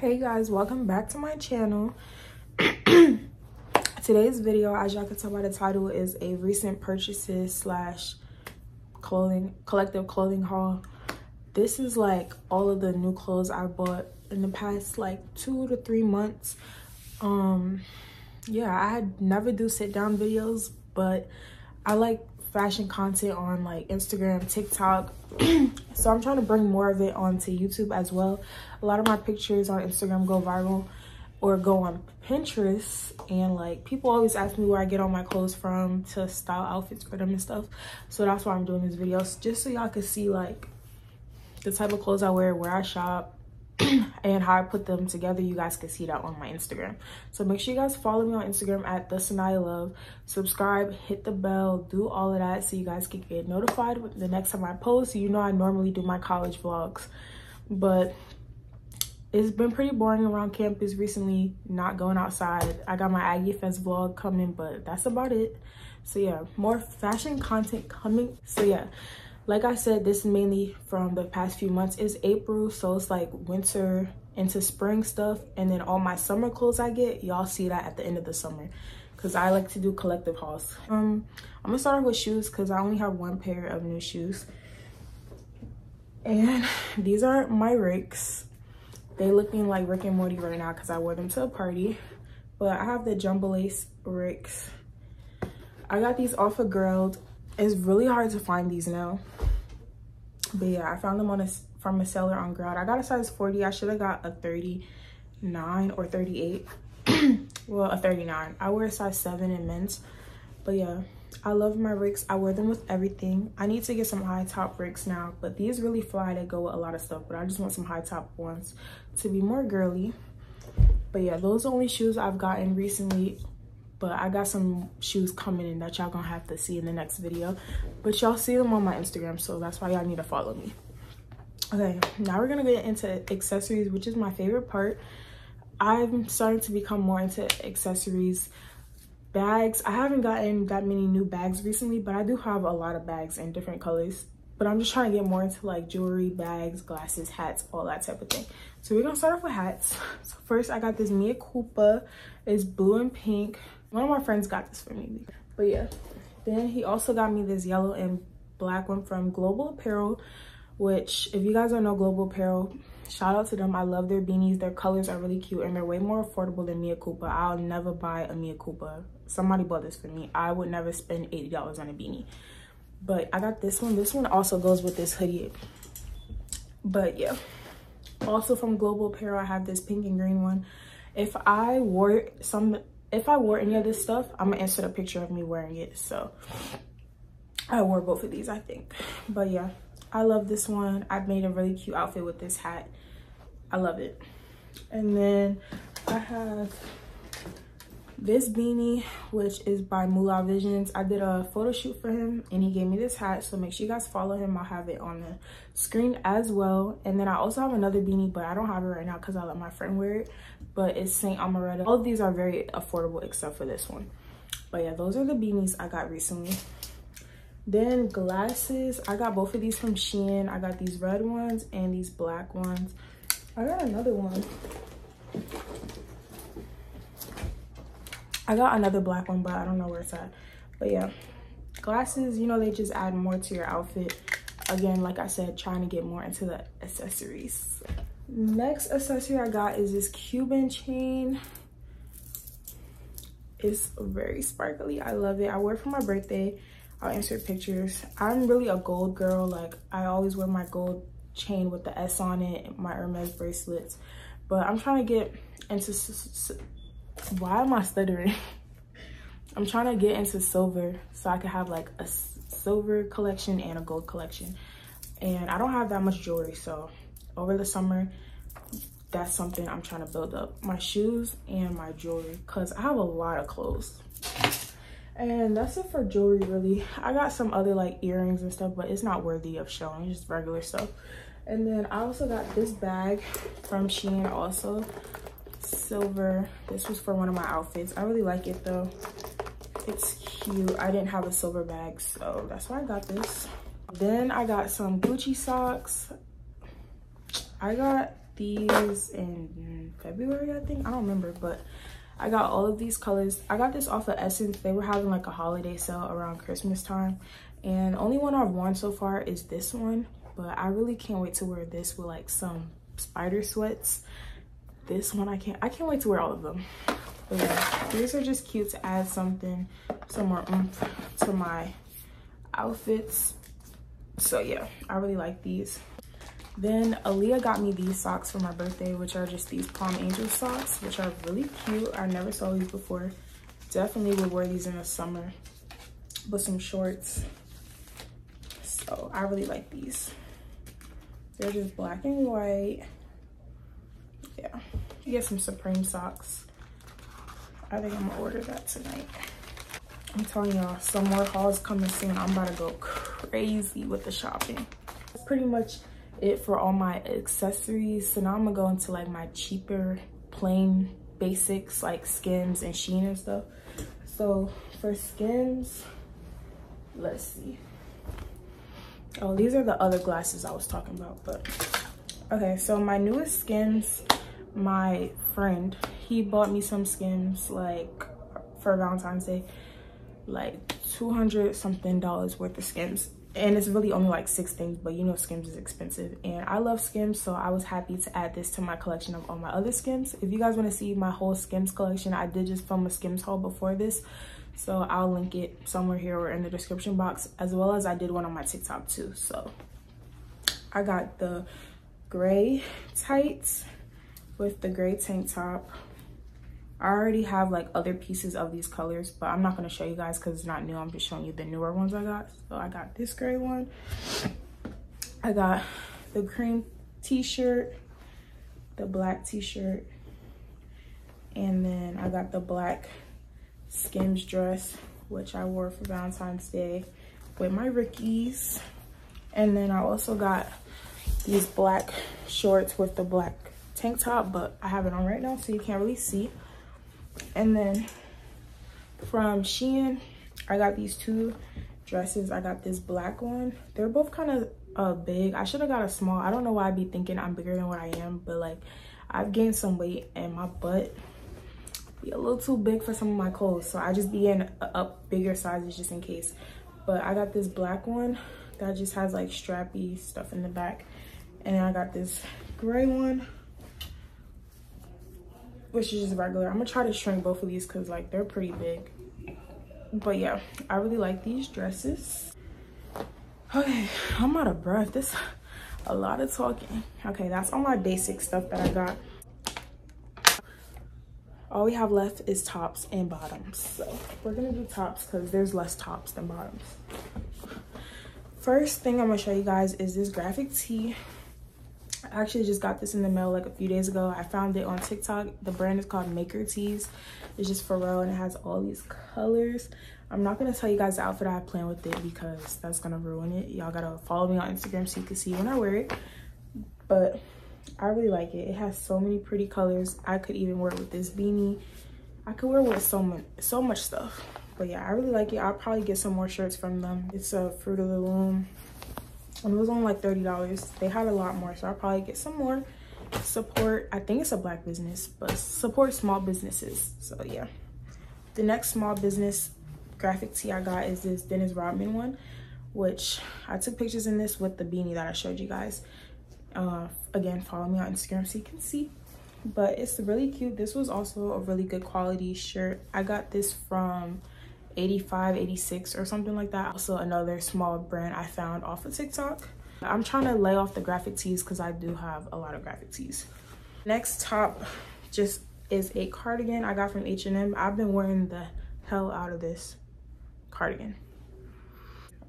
hey guys welcome back to my channel. Today's video as y'all can tell by the title is a recent purchases slash clothing collective clothing haul. This is like all of the new clothes i bought in the past like two to three months. Um yeah i never do sit down videos but i like fashion content on like Instagram, TikTok. so I'm trying to bring more of it onto YouTube as well. A lot of my pictures on Instagram go viral or go on Pinterest and like people always ask me where I get all my clothes from to style outfits for them and stuff. So that's why I'm doing this video just so y'all can see like the type of clothes I wear, where I shop, and how I put them together, you guys can see that on my Instagram. So make sure you guys follow me on Instagram at the Saniya Love. Subscribe, hit the bell, do all of that so you guys can get notified the next time I post. You know I normally do my college vlogs, but it's been pretty boring around campus recently, not going outside. I got my Aggie Fest vlog coming, but that's about it. So yeah, more fashion content coming. So yeah like i said this is mainly from the past few months. It's april so it's like winter into spring stuff and then all my summer clothes i get y'all see that at the end of the summer because i like to do collective hauls. Um i'm gonna start off with shoes because i only have one pair of new shoes. And these are my ricks they looking like rick and morty right now because i wore them to a party. But i have the jumbo lace ricks i got these off of Grailed it's really hard to find these now. But yeah i found them on a from a seller on Grailed i got a size 40 i should have got a 39 or 38 well a 39 i wear a size 7 in men's but yeah i love my ricks. I wear them with everything. I need to get some high top ricks now but these really fly. They go with a lot of stuff but i just want some high top ones to be more girly. But yeah those are the only shoes i've gotten recently but i got some shoes coming in that y'all gonna have to see in the next video. But y'all see them on my instagram so that's why y'all need to follow me. Okay now we're gonna get into accessories which is my favorite part. I'm starting to become more into accessories. Bags i haven't gotten that many new bags recently but i do have a lot of bags in different colors. But i'm just trying to get more into like jewelry bags glasses hats all that type of thing. So we're gonna start off with hats. So first i got this mia coupa it's blue and pink one of my friends got this for me. But yeah. Then he also got me this yellow and black one from global apparel which if you guys don't know global apparel shout out to them. I love their beanies. Their colors are really cute and they're way more affordable than mia coupa i'll never buy a mia coupa somebody bought this for me. I would never spend 80 dollars on a beanie. But i got this one. This one also goes with this hoodie. But yeah. Also from global apparel i have this pink and green one. If i wore some if I wore any of this stuff, I'm gonna insert a picture of me wearing it. So I wore both of these, I think. But yeah, I love this one. I've made a really cute outfit with this hat. I love it. And then I have this beanie which is by Moolah Visions. I did a photo shoot for him and he gave me this hat so make sure you guys follow him. I'll have it on the screen as well. And then I also have another beanie but I don't have it right now because I let my friend wear it. But it's Saint Amaretta. All of these are very affordable except for this one. But yeah, those are the beanies I got recently. Then glasses, I got both of these from Shein. I got these red ones and these black ones. I got another one I got another black one, but I don't know where it's at. But yeah, glasses, you know, they just add more to your outfit. Again, like I said, trying to get more into the accessories. Next accessory I got is this Cuban chain. It's very sparkly. I love it. I wear it for my birthday. I'll insert pictures. I'm really a gold girl. Like, I always wear my gold chain with the S on it, my Hermes bracelets. But I'm trying to get into why am I stuttering? I'm trying to get into silver so I can have like a silver collection and a gold collection. And I don't have that much jewelry, so over the summer, that's something I'm trying to build up. My shoes and my jewelry, because I have a lot of clothes. And that's it for jewelry, really. I got some other like earrings and stuff, but it's not worthy of showing, just regular stuff. And then I also got this bag from Shein also silver this was for one of my outfits i really like it though it's cute i didn't have a silver bag so that's why i got this then i got some gucci socks i got these in February, I think. I don't remember, but I got all of these colors. I got this off of SSENSE. They were having like a holiday sale around Christmas time. And only one I've worn so far is this one. But I really can't wait to wear this with like some spider sweats. This one I can't I can't wait to wear all of them. But yeah, these are just cute to add something, some more oomph mm, to my outfits. So yeah, I really like these. Then Aaliyah got me these socks for my birthday, which are just these Palm Angel socks, which are really cute. I never saw these before. Definitely would wear these in the summer with some shorts. So I really like these. They're just black and white. Yeah, get some Supreme socks. I think I'm gonna order that tonight. I'm telling y'all, some more hauls coming soon. I'm about to go crazy with the shopping. That's pretty much it for all my accessories. So now I'm gonna go into like my cheaper, plain basics like Skims and Shein and stuff. So for Skims, let's see. Oh, these are the other glasses I was talking about, but okay. So my newest Skims, my friend, he bought me some Skims like for Valentine's Day, like 200 something dollars worth of Skims and it's really only like six things but you know skims is expensive. And i love skims so i was happy to add this to my collection of all my other skims. If you guys want to see my whole skims collection i did just film a skims haul before this so i'll link it somewhere here or in the description box as well as i did one on my tiktok too. So i got the gray tights with the gray tank top I already have like other pieces of these colors, but I'm not gonna show you guys because it's not new. I'm just showing you the newer ones I got. So I got this gray one. I got the cream t-shirt, the black t-shirt, and then I got the black Skims dress, which I wore for Valentine's Day with my Rickies. And then I also got these black shorts with the black tank top, but I have it on right now so you can't really see. And then from Shein, I got these two dresses. I got this black one. They're both kind of uh, big. I should have got a small. I don't know why I'd be thinking I'm bigger than what I am, but like I've gained some weight and my butt be a little too big for some of my clothes. So I just be in up bigger sizes just in case. But I got this black one that just has like strappy stuff in the back. And I got this gray one which is just regular. I'm gonna try to shrink both of these because like they're pretty big. But yeah, I really like these dresses. Okay, I'm out of breath. This a lot of talking. Okay, that's all my basic stuff that I got. All we have left is tops and bottoms. So we're gonna do tops because there's less tops than bottoms. First thing I'm gonna show you guys is this graphic tee I actually just got this in the mail like a few days ago. I found it on TikTok. The brand is called Maker Tees. It's just Pharrell and it has all these colors. I'm not gonna tell you guys the outfit I have planned with it because that's gonna ruin it. Y'all gotta follow me on Instagram so you can see when I wear it. But I really like it. It has so many pretty colors. I could even wear it with this beanie. I could wear it with so much, so much stuff. But yeah, I really like it. I'll probably get some more shirts from them. It's a Fruit of the Loom and it was only like $30. They had a lot more, so I'll probably get some more. Support, I think it's a black business, but support small businesses. So yeah. The next small business graphic tee I got is this Dennis Rodman one, which I took pictures in this with the beanie that I showed you guys. Uh, again, follow me on Instagram so you can see. But it's really cute. This was also a really good quality shirt. I got this from 85 86 or something like that. Also another small brand i found off of tiktok. I'm trying to lay off the graphic tees because i do have a lot of graphic tees. Next top just is a cardigan i got from h&m i've been wearing the hell out of this cardigan.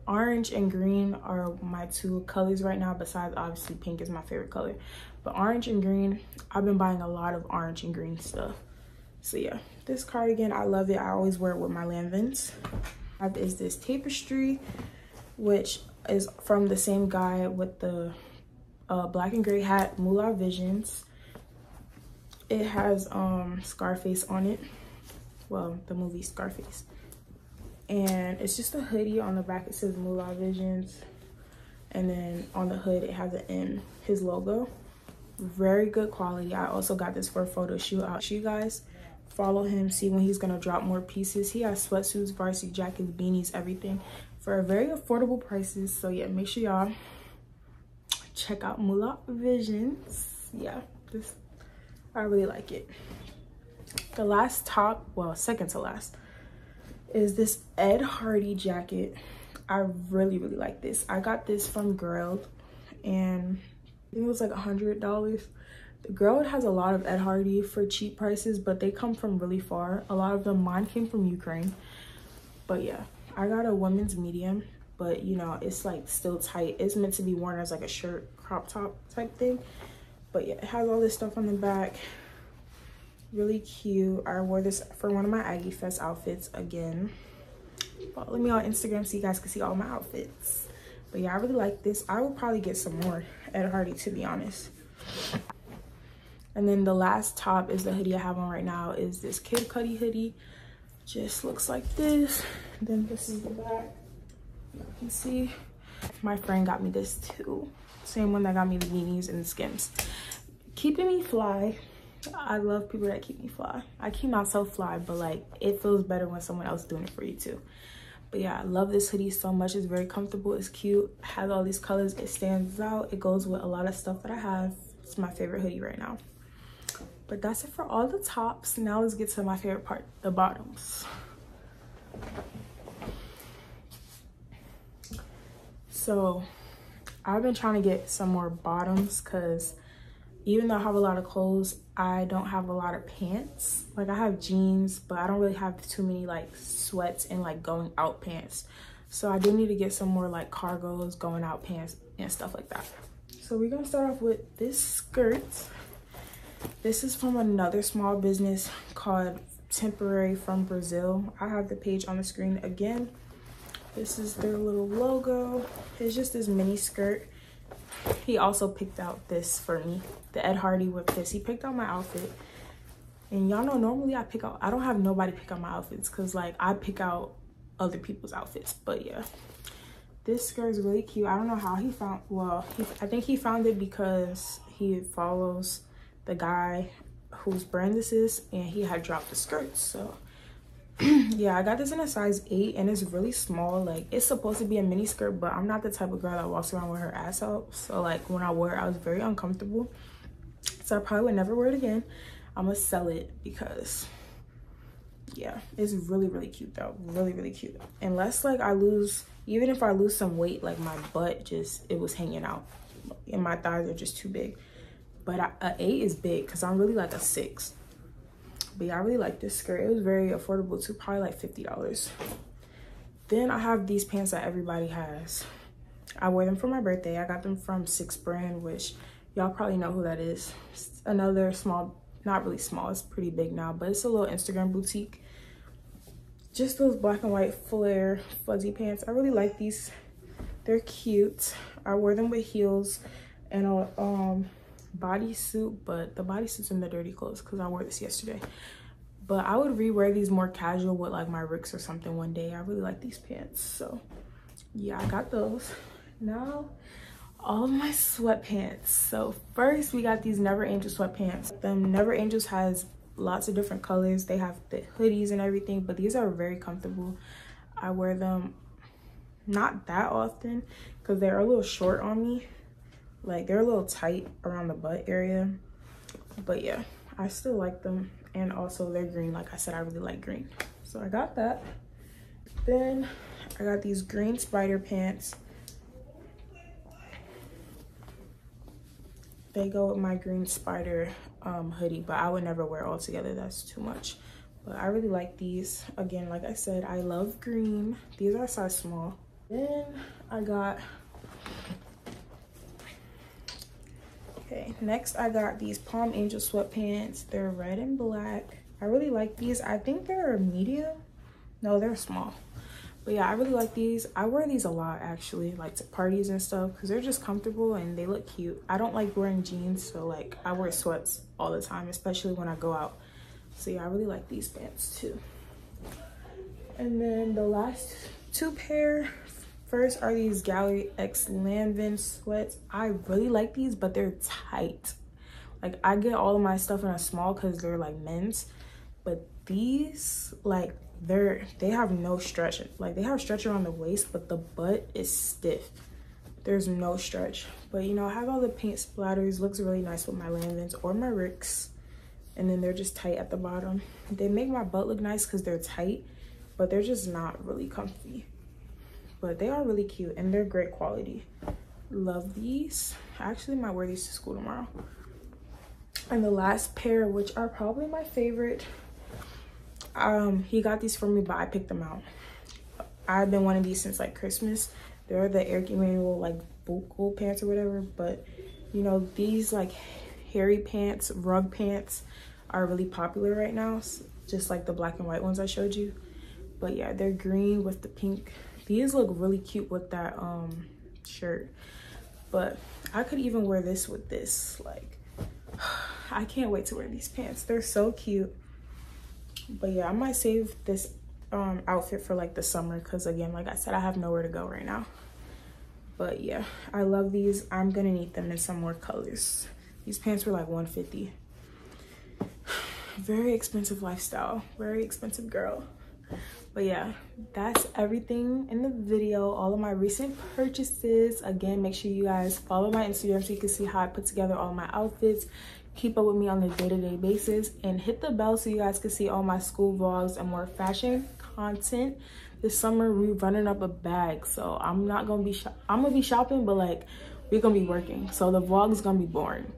Orange and green are my two colors right now besides obviously pink is my favorite color. But orange and green i've been buying a lot of orange and green stuff so yeah. This cardigan i love it. I always wear it with my lanvins is this tapestry which is from the same guy with the uh, black and gray hat moolah visions. It has um scarface on it. Well the movie scarface. And it's just a hoodie. On the back it says moolah visions. And then on the hood it has an m his logo. Very good quality. I also got this for a photo shoot i'll show you guys follow him, see when he's gonna drop more pieces. He has sweatsuits, varsity jackets, beanies, everything for very affordable prices. So yeah, make sure y'all check out Moolah Visions. Yeah, this I really like it. The last top, well, second to last, is this Ed Hardy jacket. I really, really like this. I got this from Grailed and it was like a $100. Girl has a lot of Ed Hardy for cheap prices, but they come from really far. A lot of them, mine came from Ukraine. But yeah, I got a women's medium, but you know, it's like still tight. It's meant to be worn as like a shirt, crop top type thing. But yeah, it has all this stuff on the back. Really cute. I wore this for one of my Aggie Fest outfits again. Follow me on Instagram so you guys can see all my outfits. But yeah, I really like this. I will probably get some more Ed Hardy, to be honest and then the last top is the hoodie i have on right now is this kid cudi hoodie. Just looks like this. Then this is the back. You can see. My friend got me this too. Same one that got me the beanies and the skims. Keeping me fly. I love people that keep me fly. I keep myself fly but like it feels better when someone else doing it for you too. But yeah i love this hoodie so much. It's very comfortable. It's cute. Has all these colors. It stands out. It goes with a lot of stuff that i have. It's my favorite hoodie right now but that's it for all the tops. Now let's get to my favorite part the bottoms. So i've been trying to get some more bottoms because even though i have a lot of clothes i don't have a lot of pants. Like i have jeans but i don't really have too many like sweats and like going out pants. So i do need to get some more like cargos going out pants and stuff like that. So we're gonna start off with this skirt this is from another small business called temporary from brazil i have the page on the screen again this is their little logo. It's just this mini skirt. He also picked out this for me. The Ed Hardy with this. He picked out my outfit. And y'all know normally I pick out, I don't have nobody pick out my outfits because like I pick out other people's outfits. But yeah, this skirt is really cute. I don't know how he found, well, he, I think he found it because he follows the guy whose brand this is and he had dropped the skirts. So. Yeah i got this in a size 8 and it's really small. Like it's supposed to be a mini skirt but i'm not the type of girl that walks around with her ass out. So like when i wore it i was very uncomfortable. So i probably would never wear it again. I'm gonna sell it because yeah it's really really cute though. Really really cute. Unless like i lose even if i lose some weight like my butt just it was hanging out. And my thighs are just too big but a eight is big because i'm really like a six. But yeah i really like this skirt. It was very affordable too probably like 50 dollars. Then i have these pants that everybody has. I wear them for my birthday. I got them from six brand which y'all probably know who that is. It's another small not really small it's pretty big now but it's a little instagram boutique. Just those black and white flare fuzzy pants. I really like these. They're cute. I wear them with heels and a um bodysuit, but the bodysuit's in the dirty clothes because I wore this yesterday. But I would rewear these more casual with like my Ricks or something one day. I really like these pants. So yeah, I got those. Now all of my sweatpants. So first we got these Never Angel sweatpants. The Never Angels has lots of different colors. They have the hoodies and everything, but these are very comfortable. I wear them not that often because they're a little short on me like they're a little tight around the butt area. But yeah i still like them. And also they're green. Like i said i really like green. So i got that. Then i got these green spider pants. They go with my green spider um, hoodie but i would never wear all together. That's too much. But i really like these. Again like i said i love green. These are size small. Then i got Okay, next I got these Palm Angel sweatpants. They're red and black. I really like these. I think they're medium. No, they're small. But yeah, I really like these. I wear these a lot actually, like to parties and stuff because they're just comfortable and they look cute. I don't like wearing jeans, so like I wear sweats all the time, especially when I go out. So yeah, I really like these pants too. And then the last two pair First are these Gallery X Lanvin sweats. I really like these, but they're tight. like i get all of my stuff in a small because they're like men's but these like they're they have no stretch like they have stretch around the waist but the butt is stiff. There's no stretch. But you know i have all the paint splatters. Looks really nice with my lanvins or my ricks and then they're just tight at the bottom. They make my butt look nice because they're tight but they're just not really comfy but they are really cute and they're great quality. Love these. I actually might wear these to school tomorrow. And the last pair which are probably my favorite um he got these for me but i picked them out. I've been wanting these since like christmas. They're the Eric Emanuel like buckle pants or whatever but you know these like hairy pants rug pants are really popular right now just like the black and white ones i showed you. But yeah they're green with the pink these look really cute with that um shirt. But i could even wear this with this like i can't wait to wear these pants. They're so cute. But yeah i might save this um outfit for like the summer because again like i said i have nowhere to go right now. But yeah i love these. I'm gonna need them in some more colors. These pants were like 150 very expensive lifestyle. Very expensive girl but yeah that's everything in the video. All of my recent purchases. Again make sure you guys follow my instagram so you can see how i put together all my outfits. Keep up with me on a day-to-day -day basis. And hit the bell so you guys can see all my school vlogs and more fashion content. This summer we're running up a bag. So i'm not gonna be i'm gonna be shopping but like we're gonna be working. So the vlog is gonna be boring.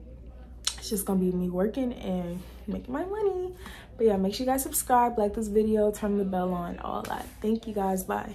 It's just gonna be me working and making my money but yeah make sure you guys subscribe like this video turn the bell on all that. Thank you guys bye